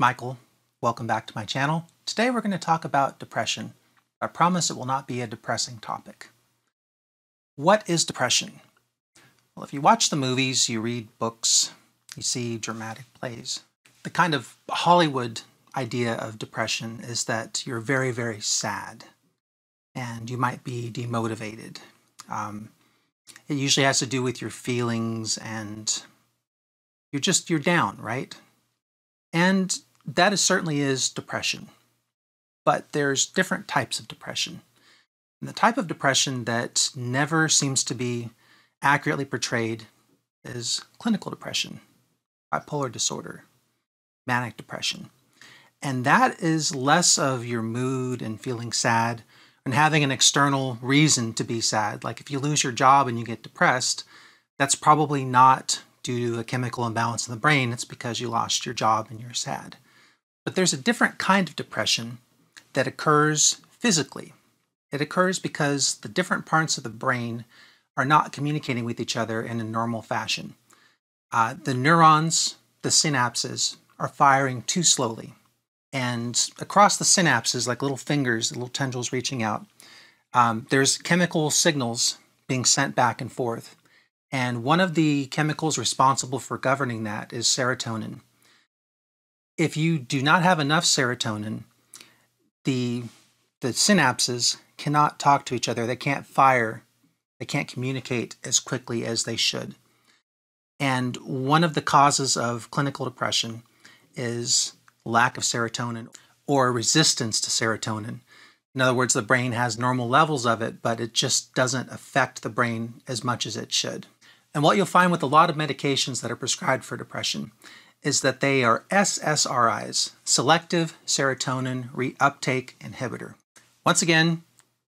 Michael. Welcome back to my channel. Today we're going to talk about depression. I promise it will not be a depressing topic. What is depression? Well, if you watch the movies, you read books, you see dramatic plays. The kind of Hollywood idea of depression is that you're very, very sad and you might be demotivated. Um, it usually has to do with your feelings and you're just, you're down, right? And that is, certainly is depression. But there's different types of depression. And the type of depression that never seems to be accurately portrayed is clinical depression, bipolar disorder, manic depression. And that is less of your mood and feeling sad and having an external reason to be sad. Like if you lose your job and you get depressed, that's probably not due to a chemical imbalance in the brain. It's because you lost your job and you're sad. But there's a different kind of depression that occurs physically. It occurs because the different parts of the brain are not communicating with each other in a normal fashion. Uh, the neurons, the synapses, are firing too slowly. And across the synapses, like little fingers, little tendrils reaching out, um, there's chemical signals being sent back and forth. And one of the chemicals responsible for governing that is serotonin. If you do not have enough serotonin, the, the synapses cannot talk to each other. They can't fire. They can't communicate as quickly as they should. And one of the causes of clinical depression is lack of serotonin or resistance to serotonin. In other words, the brain has normal levels of it, but it just doesn't affect the brain as much as it should. And what you'll find with a lot of medications that are prescribed for depression is that they are SSRIs, selective serotonin reuptake inhibitor. Once again,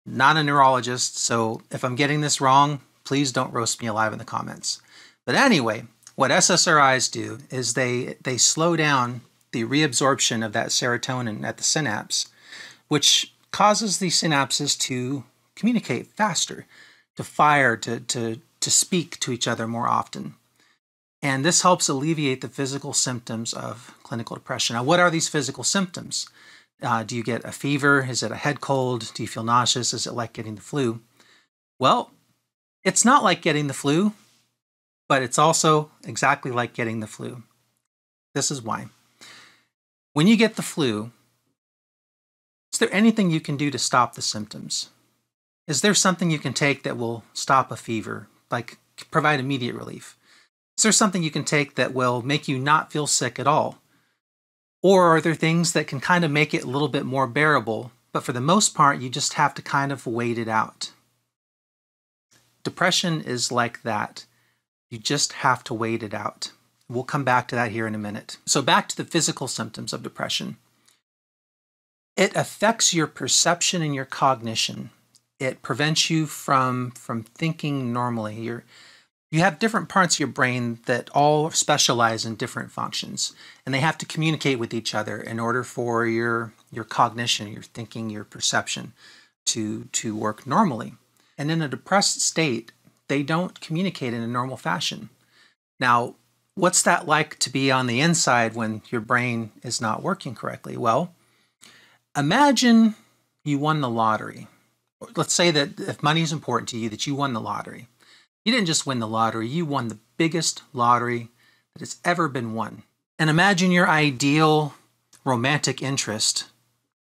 not a neurologist, so if I'm getting this wrong, please don't roast me alive in the comments. But anyway, what SSRIs do is they, they slow down the reabsorption of that serotonin at the synapse, which causes the synapses to communicate faster, to fire, to, to, to speak to each other more often. And this helps alleviate the physical symptoms of clinical depression. Now, what are these physical symptoms? Uh, do you get a fever? Is it a head cold? Do you feel nauseous? Is it like getting the flu? Well, it's not like getting the flu, but it's also exactly like getting the flu. This is why. When you get the flu, is there anything you can do to stop the symptoms? Is there something you can take that will stop a fever, like provide immediate relief? Is there something you can take that will make you not feel sick at all? Or are there things that can kind of make it a little bit more bearable, but for the most part, you just have to kind of wait it out? Depression is like that. You just have to wait it out. We'll come back to that here in a minute. So, back to the physical symptoms of depression. It affects your perception and your cognition. It prevents you from, from thinking normally. You're, you have different parts of your brain that all specialize in different functions, and they have to communicate with each other in order for your, your cognition, your thinking, your perception to, to work normally. And in a depressed state, they don't communicate in a normal fashion. Now, what's that like to be on the inside when your brain is not working correctly? Well, imagine you won the lottery. Let's say that if money is important to you, that you won the lottery. You didn't just win the lottery, you won the biggest lottery that has ever been won. And imagine your ideal romantic interest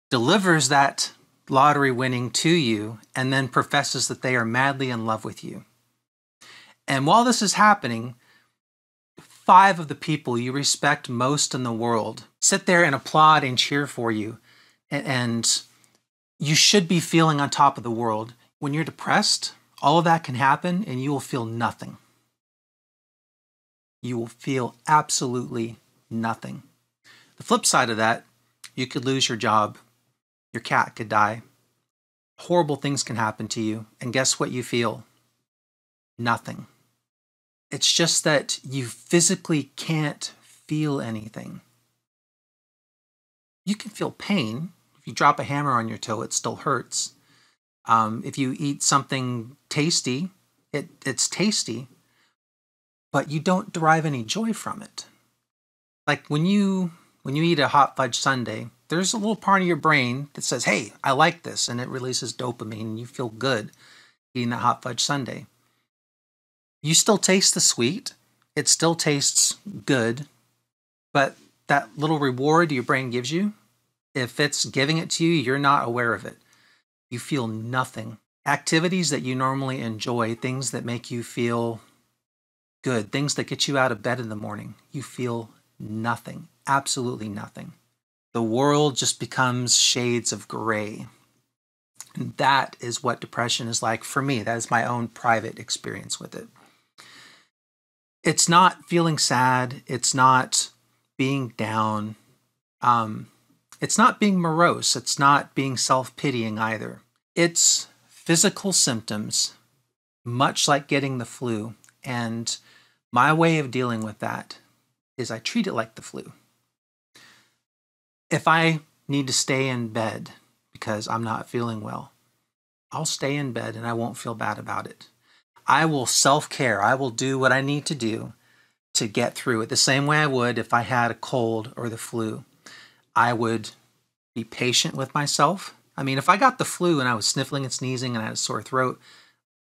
delivers that lottery winning to you and then professes that they are madly in love with you. And while this is happening, five of the people you respect most in the world sit there and applaud and cheer for you. And you should be feeling on top of the world. When you're depressed, all of that can happen and you will feel nothing. You will feel absolutely nothing. The flip side of that, you could lose your job, your cat could die, horrible things can happen to you, and guess what you feel? Nothing. It's just that you physically can't feel anything. You can feel pain. If you drop a hammer on your toe, it still hurts. Um, if you eat something tasty, it, it's tasty, but you don't derive any joy from it. Like when you when you eat a hot fudge sundae, there's a little part of your brain that says, hey, I like this, and it releases dopamine, and you feel good eating that hot fudge sundae. You still taste the sweet, it still tastes good, but that little reward your brain gives you, if it's giving it to you, you're not aware of it. You feel nothing. Activities that you normally enjoy, things that make you feel good, things that get you out of bed in the morning, you feel nothing, absolutely nothing. The world just becomes shades of gray. And that is what depression is like for me. That is my own private experience with it. It's not feeling sad. It's not being down. Um, it's not being morose. It's not being self pitying either. It's physical symptoms, much like getting the flu. And my way of dealing with that is I treat it like the flu. If I need to stay in bed because I'm not feeling well, I'll stay in bed and I won't feel bad about it. I will self care. I will do what I need to do to get through it the same way I would if I had a cold or the flu. I would be patient with myself. I mean, if I got the flu and I was sniffling and sneezing and I had a sore throat,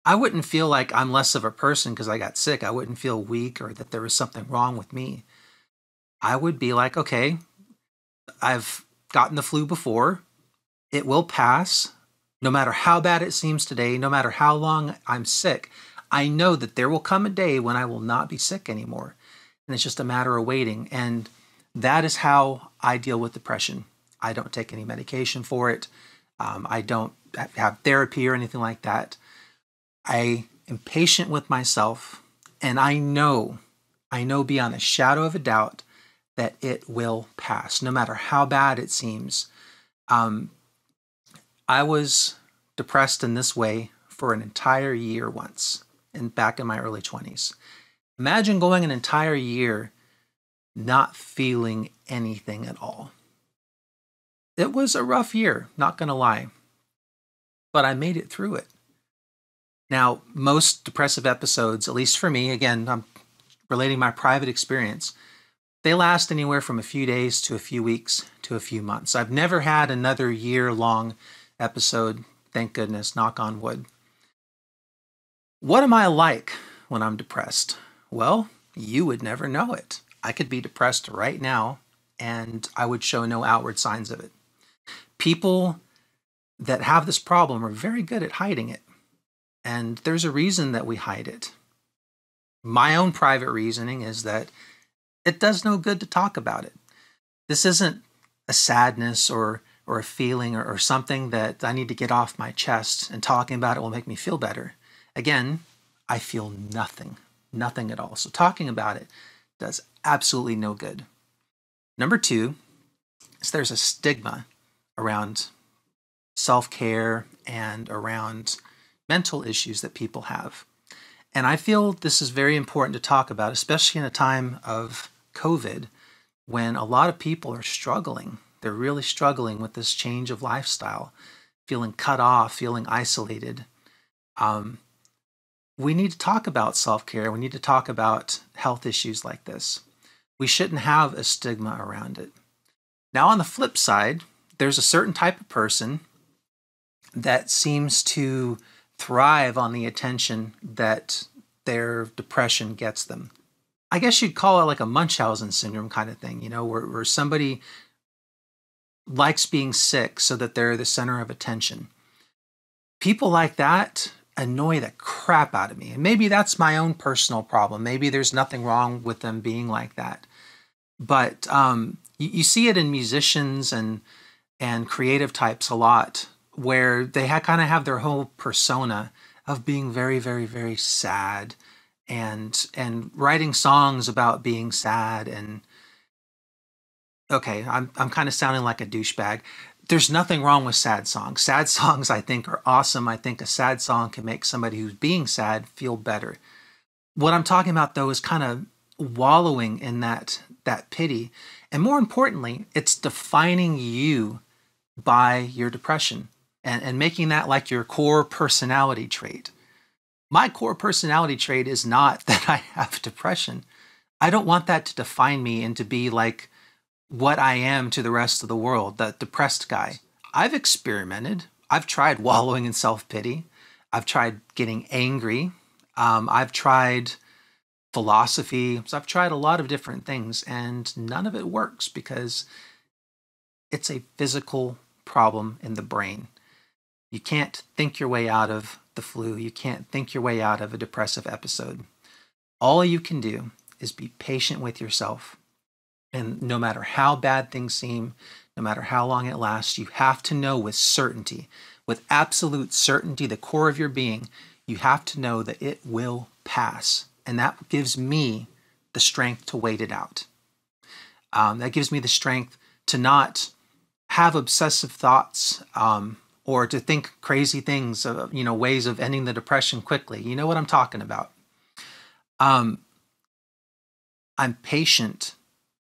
I wouldn't feel like I'm less of a person because I got sick. I wouldn't feel weak or that there was something wrong with me. I would be like, okay, I've gotten the flu before. It will pass. No matter how bad it seems today, no matter how long I'm sick, I know that there will come a day when I will not be sick anymore. And it's just a matter of waiting. And that is how I deal with depression. I don't take any medication for it. Um, I don't have therapy or anything like that. I am patient with myself, and I know, I know beyond a shadow of a doubt that it will pass, no matter how bad it seems. Um, I was depressed in this way for an entire year once, and back in my early 20s. Imagine going an entire year not feeling anything at all. It was a rough year, not going to lie, but I made it through it. Now, most depressive episodes, at least for me, again, I'm relating my private experience, they last anywhere from a few days to a few weeks to a few months. I've never had another year long episode, thank goodness, knock on wood. What am I like when I'm depressed? Well, you would never know it. I could be depressed right now and I would show no outward signs of it. People that have this problem are very good at hiding it. And there's a reason that we hide it. My own private reasoning is that it does no good to talk about it. This isn't a sadness or or a feeling or, or something that I need to get off my chest and talking about it will make me feel better. Again, I feel nothing, nothing at all. So talking about it does absolutely no good. Number two is there's a stigma around self care and around mental issues that people have. And I feel this is very important to talk about, especially in a time of COVID when a lot of people are struggling. They're really struggling with this change of lifestyle, feeling cut off, feeling isolated. Um, we need to talk about self care. We need to talk about health issues like this. We shouldn't have a stigma around it. Now, on the flip side, there's a certain type of person that seems to thrive on the attention that their depression gets them. I guess you'd call it like a Munchausen syndrome kind of thing, you know, where, where somebody likes being sick so that they're the center of attention. People like that annoy the crap out of me. And maybe that's my own personal problem. Maybe there's nothing wrong with them being like that. But um, you, you see it in musicians and and creative types a lot where they ha- kind of have their whole persona of being very very very sad and and writing songs about being sad and okay i'm i'm kind of sounding like a douchebag. There's nothing wrong with sad songs. Sad songs i think are awesome. I think a sad song can make somebody who's being sad feel better. What i'm talking about though is kind of wallowing in that that pity. And more importantly it's defining you by your depression and, and making that like your core personality trait. My core personality trait is not that I have depression. I don't want that to define me and to be like what I am to the rest of the world, the depressed guy. I've experimented. I've tried wallowing in self pity. I've tried getting angry. Um, I've tried philosophy. So I've tried a lot of different things, and none of it works because it's a physical problem in the brain. You can't think your way out of the flu. You can't think your way out of a depressive episode. All you can do is be patient with yourself. And no matter how bad things seem, no matter how long it lasts, you have to know with certainty, with absolute certainty, the core of your being, you have to know that it will pass. And that gives me the strength to wait it out. Um, that gives me the strength to not have obsessive thoughts um, or to think crazy things, uh, you know, ways of ending the depression quickly. You know what I'm talking about. Um, I'm patient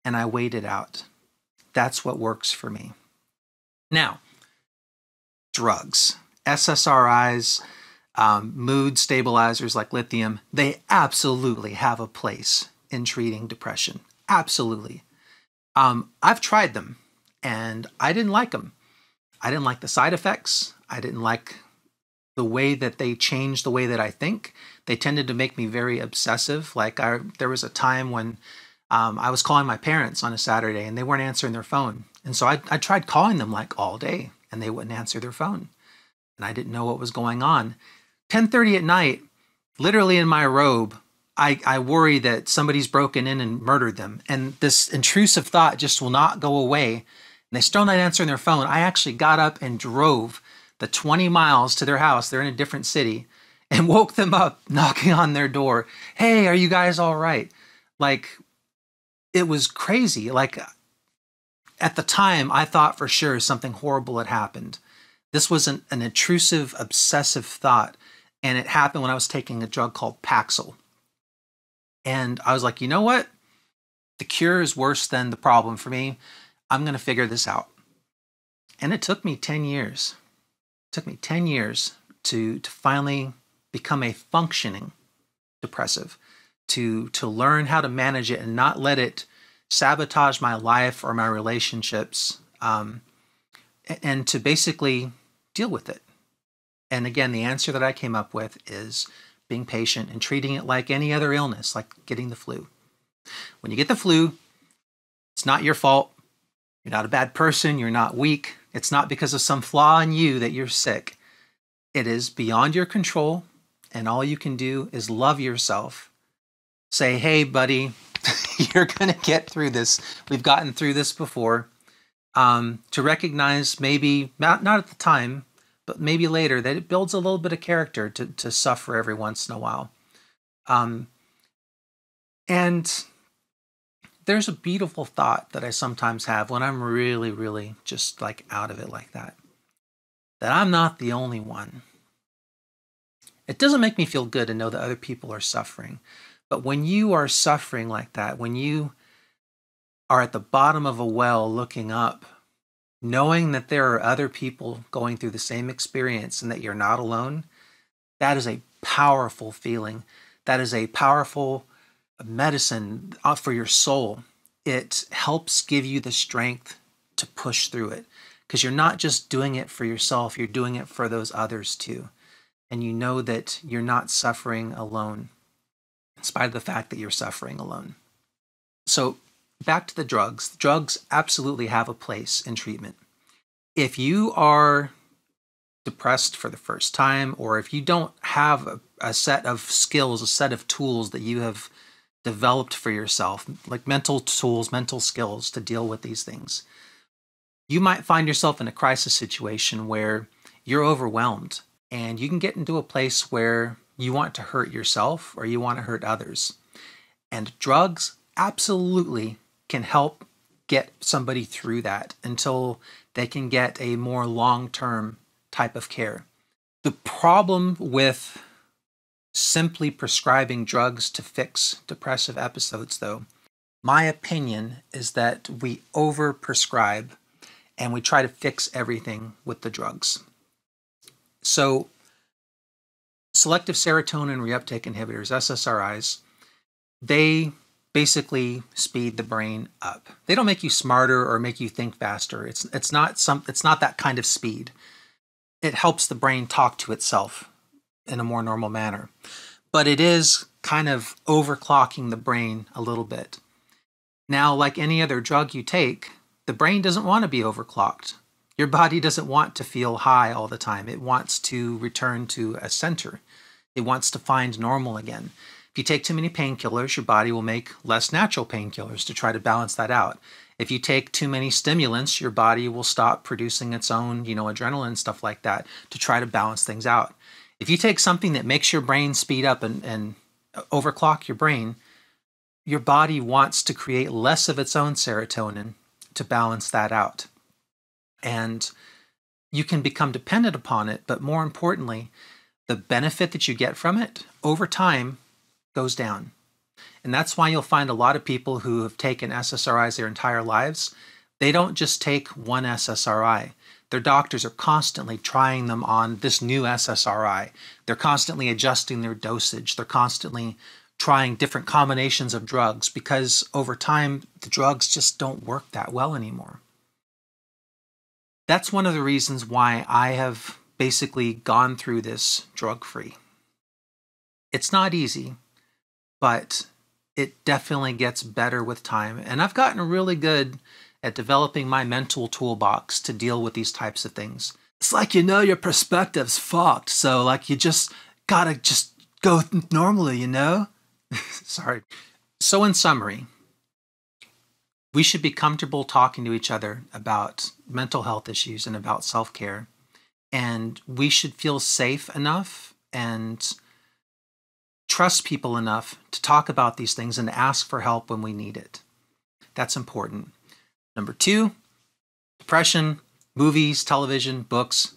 and I wait it out. That's what works for me. Now, drugs, SSRIs, um, mood stabilizers like lithium, they absolutely have a place in treating depression. Absolutely. Um, I've tried them and I didn't like them. I didn't like the side effects. I didn't like the way that they changed the way that I think. They tended to make me very obsessive. Like I, there was a time when um, I was calling my parents on a Saturday and they weren't answering their phone. And so I, I tried calling them like all day and they wouldn't answer their phone. And I didn't know what was going on. 10:30 at night, literally in my robe, I, I worry that somebody's broken in and murdered them. And this intrusive thought just will not go away. And they still not answering their phone. I actually got up and drove the 20 miles to their house. They're in a different city and woke them up knocking on their door. Hey, are you guys all right? Like, it was crazy. Like, at the time, I thought for sure something horrible had happened. This was an, an intrusive, obsessive thought, and it happened when I was taking a drug called Paxil. And I was like, you know what? The cure is worse than the problem for me. I'm going to figure this out. And it took me 10 years. It took me 10 years to, to finally become a functioning depressive, to, to learn how to manage it and not let it sabotage my life or my relationships, um, and to basically deal with it. And again, the answer that I came up with is being patient and treating it like any other illness, like getting the flu. When you get the flu, it's not your fault. You're not a bad person. You're not weak. It's not because of some flaw in you that you're sick. It is beyond your control. And all you can do is love yourself. Say, hey, buddy, you're going to get through this. We've gotten through this before. Um, to recognize maybe, not, not at the time, but maybe later, that it builds a little bit of character to, to suffer every once in a while. Um, and there's a beautiful thought that I sometimes have when I'm really, really just like out of it like that that I'm not the only one. It doesn't make me feel good to know that other people are suffering. But when you are suffering like that, when you are at the bottom of a well looking up, knowing that there are other people going through the same experience and that you're not alone, that is a powerful feeling. That is a powerful medicine uh, for your soul. It helps give you the strength to push through it because you're not just doing it for yourself, you're doing it for those others too. And you know that you're not suffering alone in spite of the fact that you're suffering alone. So, back to the drugs. Drugs absolutely have a place in treatment. If you are depressed for the first time, or if you don't have a, a set of skills, a set of tools that you have developed for yourself, like mental tools, mental skills to deal with these things, you might find yourself in a crisis situation where you're overwhelmed and you can get into a place where you want to hurt yourself or you want to hurt others. And drugs absolutely can help get somebody through that until they can get a more long term type of care. The problem with simply prescribing drugs to fix depressive episodes, though, my opinion is that we overprescribe and we try to fix everything with the drugs. So, selective serotonin reuptake inhibitors, SSRIs, they basically speed the brain up. They don't make you smarter or make you think faster. It's it's not some it's not that kind of speed. It helps the brain talk to itself in a more normal manner. But it is kind of overclocking the brain a little bit. Now, like any other drug you take, the brain doesn't want to be overclocked. Your body doesn't want to feel high all the time. It wants to return to a center. It wants to find normal again. If you take too many painkillers, your body will make less natural painkillers to try to balance that out. If you take too many stimulants, your body will stop producing its own, you know, adrenaline stuff like that to try to balance things out. If you take something that makes your brain speed up and, and overclock your brain, your body wants to create less of its own serotonin to balance that out. And you can become dependent upon it, but more importantly, the benefit that you get from it over time goes down. And that's why you'll find a lot of people who have taken SSRIs their entire lives. They don't just take one SSRI. Their doctors are constantly trying them on this new SSRI. They're constantly adjusting their dosage. They're constantly trying different combinations of drugs because over time, the drugs just don't work that well anymore. That's one of the reasons why I have basically gone through this drug free. It's not easy but it definitely gets better with time. And I've gotten a really good at developing my mental toolbox to deal with these types of things. It's like you know your perspective's fucked, so like you just gotta just go normally, you know? Sorry. So, in summary, we should be comfortable talking to each other about mental health issues and about self care. And we should feel safe enough and trust people enough to talk about these things and ask for help when we need it. That's important. Number two, depression, movies, television, books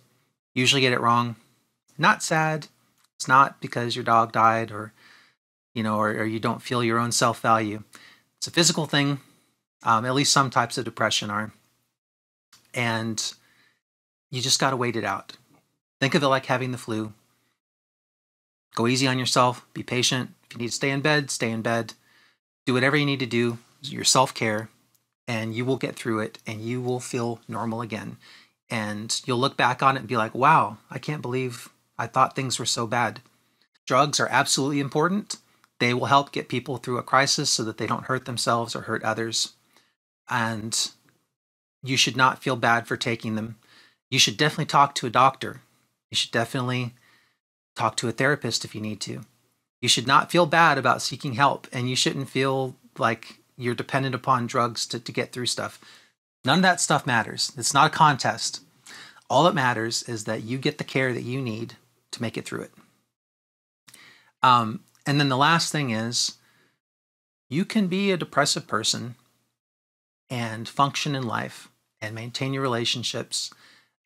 usually get it wrong. Not sad. It's not because your dog died or you know, or, or you don't feel your own self value. It's a physical thing. Um, at least some types of depression are. And you just got to wait it out. Think of it like having the flu. Go easy on yourself. Be patient. If you need to stay in bed, stay in bed. Do whatever you need to do, your self care, and you will get through it and you will feel normal again. And you'll look back on it and be like, wow, I can't believe I thought things were so bad. Drugs are absolutely important. They will help get people through a crisis so that they don't hurt themselves or hurt others. And you should not feel bad for taking them. You should definitely talk to a doctor. You should definitely Talk to a therapist if you need to. You should not feel bad about seeking help, and you shouldn't feel like you're dependent upon drugs to, to get through stuff. None of that stuff matters. It's not a contest. All that matters is that you get the care that you need to make it through it. Um, and then the last thing is you can be a depressive person and function in life and maintain your relationships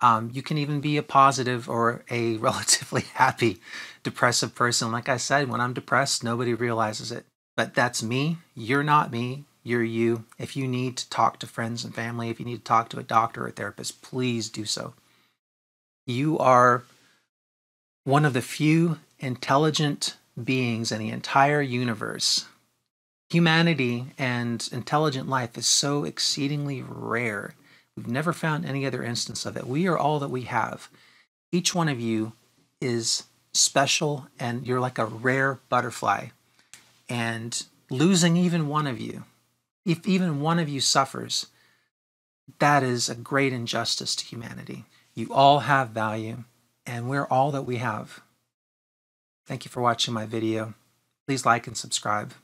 um, you can even be a positive or a relatively happy depressive person. Like I said, when I'm depressed, nobody realizes it. But that's me. You're not me. You're you. If you need to talk to friends and family, if you need to talk to a doctor or therapist, please do so. You are one of the few intelligent beings in the entire universe. Humanity and intelligent life is so exceedingly rare We've never found any other instance of it. We are all that we have. Each one of you is special and you're like a rare butterfly. And losing even one of you, if even one of you suffers, that is a great injustice to humanity. You all have value, and we're all that we have. Thank you for watching my video. Please like and subscribe.